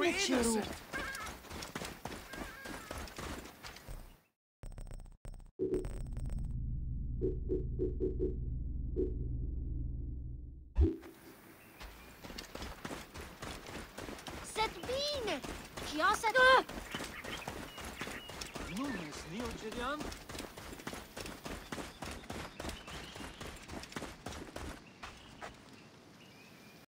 Bine, Ciru! Set bine! Chiasa... O gerian?